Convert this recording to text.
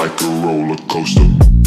Like a roller coaster.